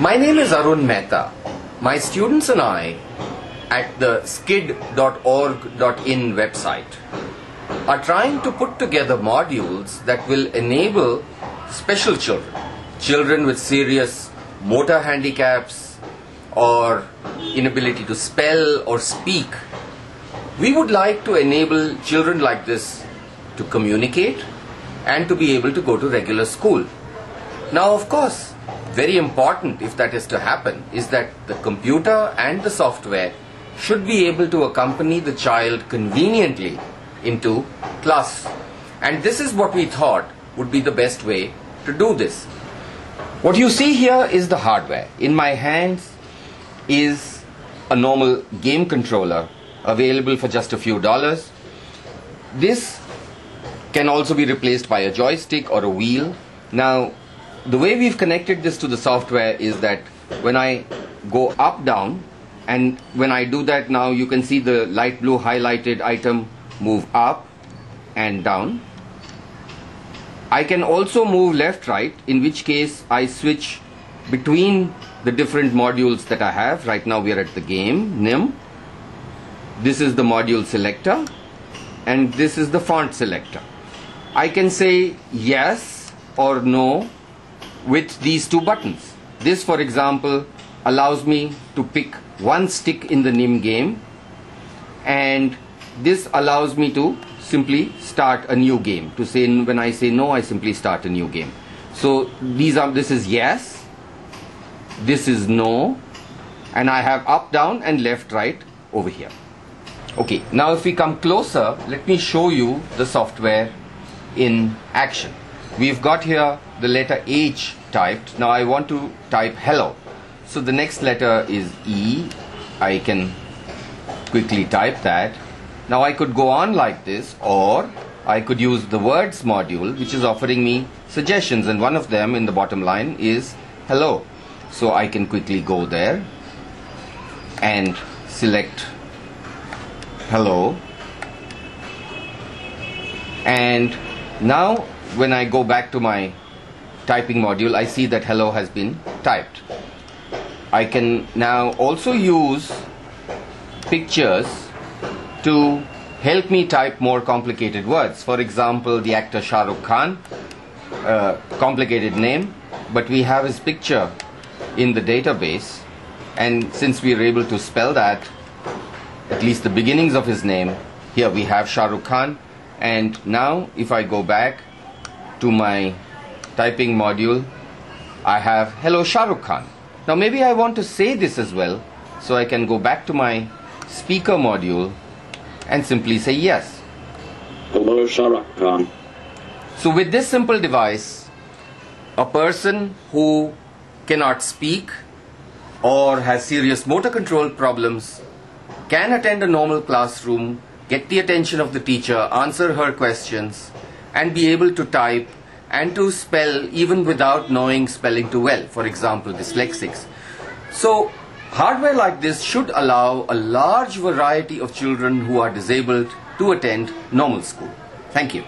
My name is Arun Mehta. My students and I at the skid.org.in website are trying to put together modules that will enable special children, children with serious motor handicaps or inability to spell or speak. We would like to enable children like this to communicate and to be able to go to regular school. Now, of course, very important if that is to happen is that the computer and the software should be able to accompany the child conveniently into class. And this is what we thought would be the best way to do this. What you see here is the hardware. In my hands is a normal game controller available for just a few dollars. This can also be replaced by a joystick or a wheel. Now, the way we've connected this to the software is that when I go up down and when I do that now you can see the light blue highlighted item move up and down. I can also move left right in which case I switch between the different modules that I have. Right now we are at the game, NIM. This is the module selector and this is the font selector. I can say yes or no with these two buttons. This for example allows me to pick one stick in the NIM game and this allows me to simply start a new game. To say when I say no I simply start a new game. So these are this is yes this is no and I have up down and left right over here. Okay now if we come closer let me show you the software in action we've got here the letter H typed. Now I want to type hello. So the next letter is E. I can quickly type that. Now I could go on like this or I could use the words module which is offering me suggestions and one of them in the bottom line is hello. So I can quickly go there and select hello. And now when I go back to my typing module I see that hello has been typed. I can now also use pictures to help me type more complicated words. For example, the actor Shah Rukh Khan, uh, complicated name, but we have his picture in the database, and since we are able to spell that, at least the beginnings of his name, here we have Shah Rukh Khan, and now if I go back to my typing module, I have Hello Shah Rukh Khan. Now maybe I want to say this as well, so I can go back to my speaker module and simply say yes. Hello, Shah Rukh Khan. So with this simple device, a person who cannot speak or has serious motor control problems can attend a normal classroom, get the attention of the teacher, answer her questions, and be able to type and to spell even without knowing spelling too well, for example, dyslexics. So Hardware like this should allow a large variety of children who are disabled to attend normal school. Thank you.